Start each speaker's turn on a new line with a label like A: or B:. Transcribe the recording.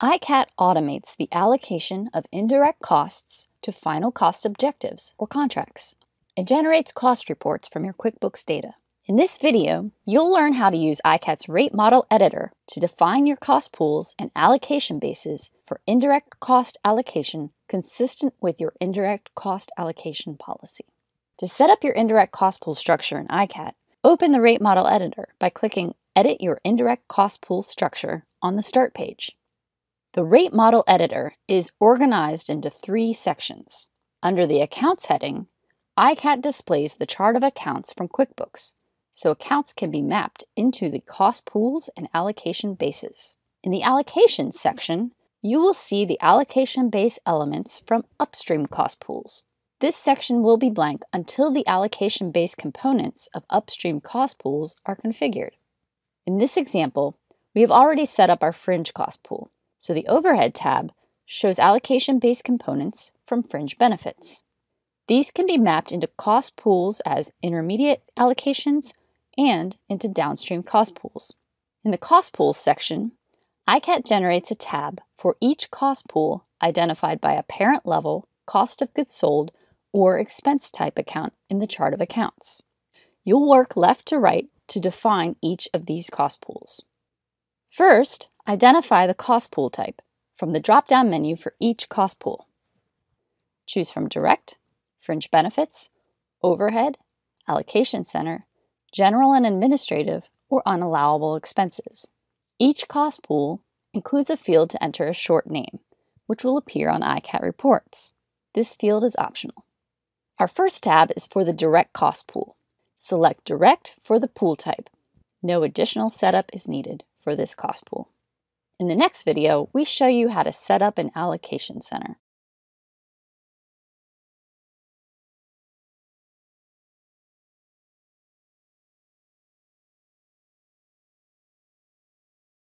A: ICAT automates the allocation of indirect costs to final cost objectives or contracts. It generates cost reports from your QuickBooks data. In this video, you'll learn how to use ICAT's Rate Model Editor to define your cost pools and allocation bases for indirect cost allocation consistent with your indirect cost allocation policy. To set up your indirect cost pool structure in ICAT, open the Rate Model Editor by clicking Edit Your Indirect Cost Pool Structure on the Start page. The Rate Model Editor is organized into three sections. Under the Accounts heading, ICAT displays the chart of accounts from QuickBooks, so accounts can be mapped into the cost pools and allocation bases. In the Allocations section, you will see the allocation base elements from upstream cost pools. This section will be blank until the allocation base components of upstream cost pools are configured. In this example, we have already set up our fringe cost pool, so the Overhead tab shows allocation-based components from fringe benefits. These can be mapped into cost pools as intermediate allocations and into downstream cost pools. In the Cost Pools section, ICAT generates a tab for each cost pool identified by a parent level, cost of goods sold, or expense type account in the chart of accounts. You'll work left to right to define each of these cost pools. First, identify the cost pool type from the drop-down menu for each cost pool. Choose from Direct, Fringe Benefits, Overhead, Allocation Center, General and Administrative, or Unallowable Expenses. Each cost pool includes a field to enter a short name, which will appear on ICAT reports. This field is optional. Our first tab is for the Direct Cost Pool. Select Direct for the pool type. No additional setup is needed for this cost pool. In the next video, we show you how to set up an allocation center.